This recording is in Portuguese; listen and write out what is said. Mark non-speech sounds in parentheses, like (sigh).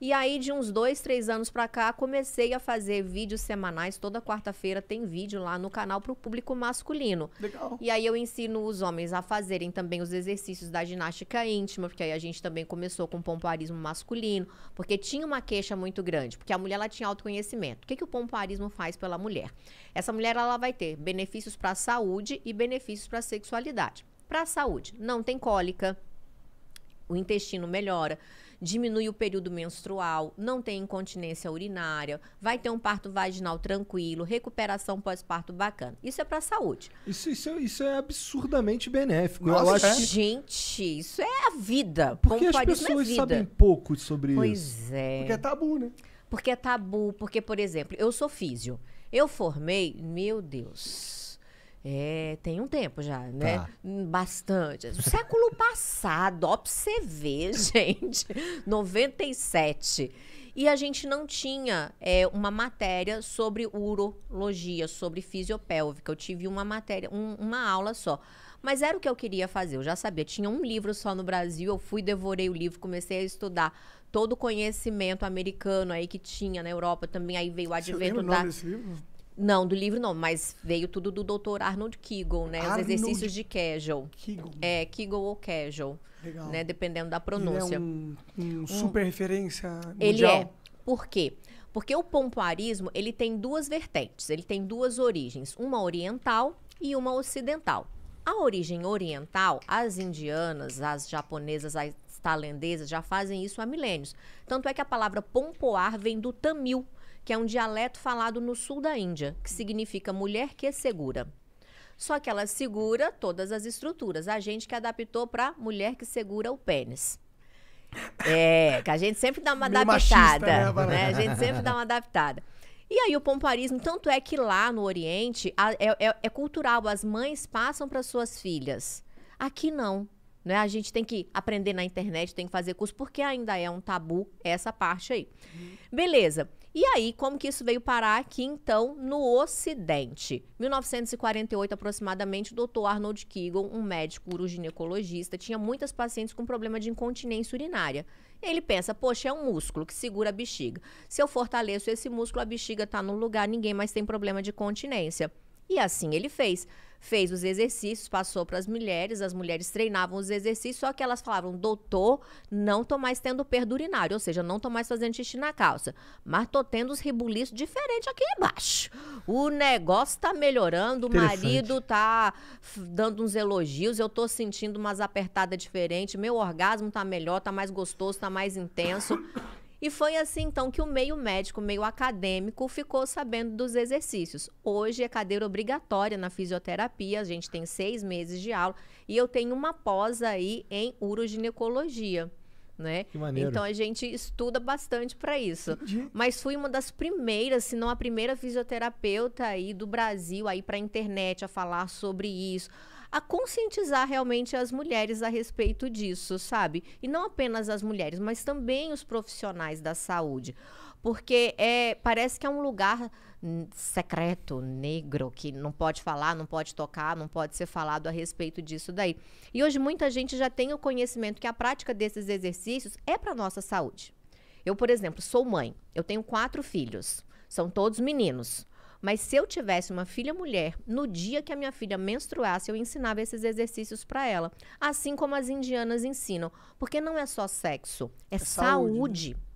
E aí, de uns dois, três anos pra cá, comecei a fazer vídeos semanais. Toda quarta-feira tem vídeo lá no canal pro público masculino. Legal. E aí eu ensino os homens a fazerem também os exercícios da ginástica íntima, porque aí a gente também começou com pompoarismo masculino, porque tinha uma queixa muito grande, porque a mulher ela tinha autoconhecimento. O que, que o pompoarismo faz pela mulher? Essa mulher ela vai ter benefícios para a saúde e benefícios para a sexualidade. Para a saúde, não tem cólica, o intestino melhora, diminui o período menstrual, não tem incontinência urinária, vai ter um parto vaginal tranquilo, recuperação pós-parto bacana. Isso é para a saúde. Isso, isso, é- isso é absurdamente benéfico. Nossa, eu acho é? que Gente, isso é a vida. porque as é pessoas vida. sabem pouco sobre isso. Pois é. Porque é tabu, né? Porque é tabu, porque, por exemplo, eu sou físio. Eu formei, meu Deus. É, tem um tempo já, né? Tá. Bastante. (laughs) Século passado, ó, pra você ver, (laughs) gente. 97. E a gente não tinha é, uma matéria sobre urologia, sobre fisiopélvica. Eu tive uma matéria, um- uma aula só. Mas era o que eu queria fazer, eu já sabia. Tinha um livro só no Brasil, eu fui, devorei o livro, comecei a estudar todo o conhecimento americano aí que tinha na Europa também. Aí veio o Você advento o da. nome desse livro? Não, do livro não, mas veio tudo do Dr. Arnold Kegel, né? Os Arnold exercícios de Kegel. Kegel. É, Kegel ou Kegel, Legal. né? Dependendo da Ele pronúncia. é um, um super referência Ele mundial. é. Por quê? Porque o pompoarismo, ele tem duas vertentes, ele tem duas origens, uma oriental e uma ocidental. A origem oriental, as indianas, as japonesas, as tailandesas já fazem isso há milênios. Tanto é que a palavra pompoar vem do tamil, que é um dialeto falado no sul da Índia, que significa mulher que segura. Só que ela segura todas as estruturas. A gente que adaptou para mulher que segura o pênis. É, que a gente sempre dá uma adaptada. machista, né, né? A gente sempre dá uma adaptada. E aí o pomparismo, tanto é que lá no Oriente a- é, é- é cultural, as mães passam para suas filhas. Aqui não. Né? A gente tem que aprender na internet, tem que fazer curso, porque ainda é um tabu essa parte aí. Beleza. E aí, como que isso veio parar aqui, então, no Ocidente? 1948, aproximadamente, o doutor Arnold Kegel, um médico uroginecologista, tinha muitas pacientes com problema de incontinência urinária. Ele pensa, poxa, é um músculo que segura a bexiga. Se eu fortaleço esse músculo, a bexiga está no lugar, ninguém mais tem problema de continência. E assim ele fez. Fez os exercícios, passou para as mulheres, as mulheres treinavam os exercícios, só que elas falavam, doutor, não tô mais tendo perda urinária, ou seja, não tô mais fazendo xixi na calça, mas tô tendo os ribuliços diferentes aqui embaixo. O negócio tá melhorando, o marido tá dando uns elogios, eu tô sentindo umas apertadas diferentes, meu orgasmo tá melhor, tá mais gostoso, tá mais intenso. E foi assim, então, que o meio médico, o meio acadêmico, ficou sabendo dos exercícios. Hoje é cadeira obrigatória na fisioterapia, a gente tem seis meses de aula, e eu tenho uma pós aí em uroginecologia. Né? Então a gente estuda bastante para isso. Entendi. Mas fui uma das primeiras, se não a primeira fisioterapeuta aí do Brasil aí para a internet a falar sobre isso, a conscientizar realmente as mulheres a respeito disso, sabe? E não apenas as mulheres, mas também os profissionais da saúde. Porque é, parece que é um lugar secreto, negro, que não pode falar, não pode tocar, não pode ser falado a respeito disso daí. E hoje muita gente já tem o conhecimento que a prática desses exercícios é para nossa saúde. Eu, por exemplo, sou mãe. Eu tenho quatro filhos. São todos meninos. Mas se eu tivesse uma filha mulher, no dia que a minha filha menstruasse, eu ensinava esses exercícios para ela. Assim como as indianas ensinam. Porque não é só sexo, é, saúde, né? saúde.